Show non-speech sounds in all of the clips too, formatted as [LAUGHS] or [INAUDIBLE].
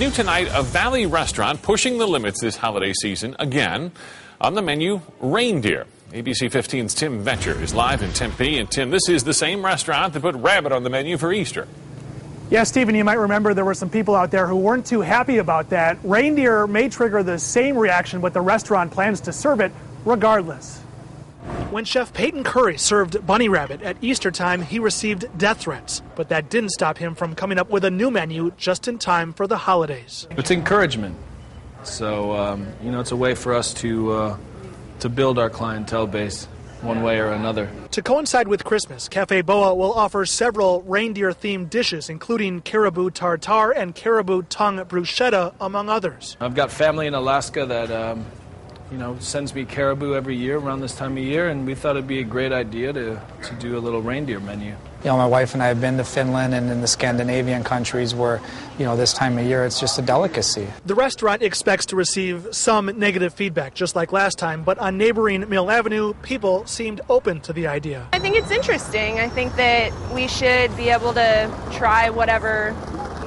New tonight, a Valley restaurant pushing the limits this holiday season again. On the menu, reindeer. ABC 15's Tim Vetscher is live in Tempe. And Tim, this is the same restaurant that put rabbit on the menu for Easter. Yeah, Stephen, you might remember there were some people out there who weren't too happy about that. Reindeer may trigger the same reaction, but the restaurant plans to serve it regardless. When Chef Peyton Curry served bunny rabbit at Easter time, he received death threats. But that didn't stop him from coming up with a new menu just in time for the holidays. It's encouragement. So, um, you know, it's a way for us to, uh, to build our clientele base one way or another. To coincide with Christmas, Caffe Boa will offer several reindeer themed dishes, including caribou tartare and caribou tongue bruschetta, among others. I've got family in Alaska that, um, you know, sends me caribou every year around this time of year, and we thought it'd be a great idea to, to do a little reindeer menu. You know, my wife and I have been to Finland and in the Scandinavian countries where, you know, this time of year it's just a delicacy. The restaurant expects to receive some negative feedback, just like last time, but on neighboring Mill Avenue, people seemed open to the idea. I think it's interesting. I think that we should be able to try whatever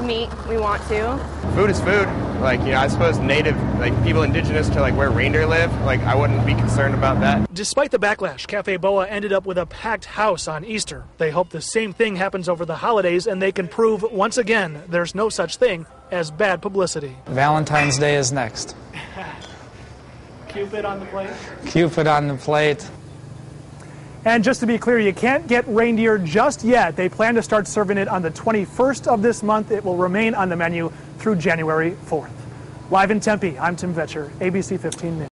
meat we want to. Food is food. Like, you know, I suppose native, like people indigenous to like where reindeer live, like I wouldn't be concerned about that. Despite the backlash, Caffe Boa ended up with a packed house on Easter. They hope the same thing happens over the holidays and they can prove once again there's no such thing as bad publicity. Valentine's Day is next. [LAUGHS] Cupid on the plate. Cupid on the plate. And just to be clear, you can't get reindeer just yet. They plan to start serving it on the 21st of this month. It will remain on the menu through January 4th. Live in Tempe, I'm Tim Vetscher, ABC 15 News.